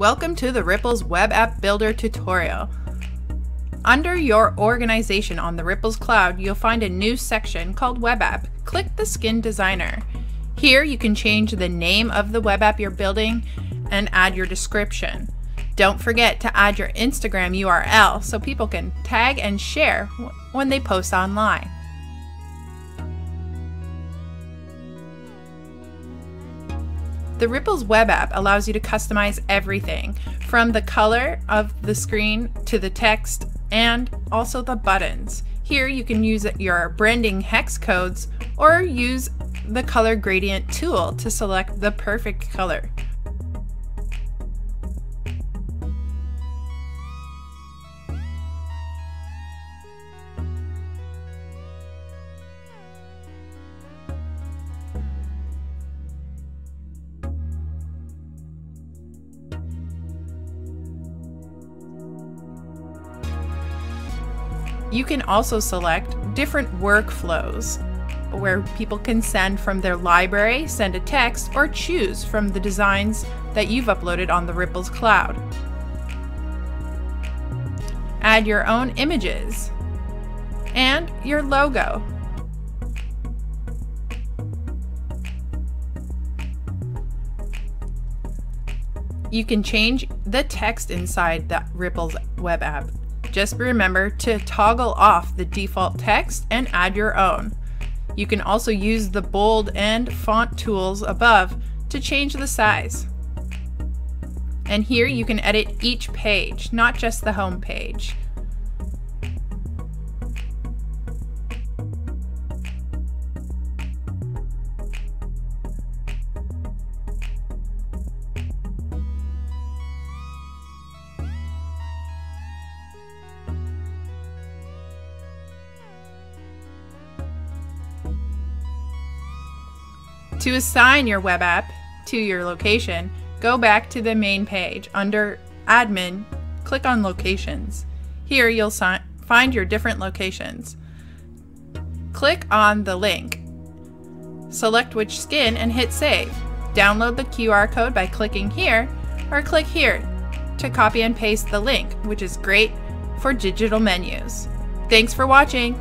Welcome to the Ripples Web App Builder tutorial. Under your organization on the Ripples Cloud, you'll find a new section called Web App. Click the Skin Designer. Here you can change the name of the web app you're building and add your description. Don't forget to add your Instagram URL so people can tag and share when they post online. The Ripples web app allows you to customize everything from the color of the screen to the text and also the buttons. Here you can use your branding hex codes or use the color gradient tool to select the perfect color. You can also select different workflows where people can send from their library, send a text, or choose from the designs that you've uploaded on the Ripples cloud. Add your own images and your logo. You can change the text inside the Ripples web app just remember to toggle off the default text and add your own. You can also use the bold and font tools above to change the size. And here you can edit each page, not just the home page. To assign your web app to your location, go back to the main page. Under Admin, click on Locations. Here you'll find your different locations. Click on the link. Select which skin and hit Save. Download the QR code by clicking here or click here to copy and paste the link, which is great for digital menus. Thanks for watching!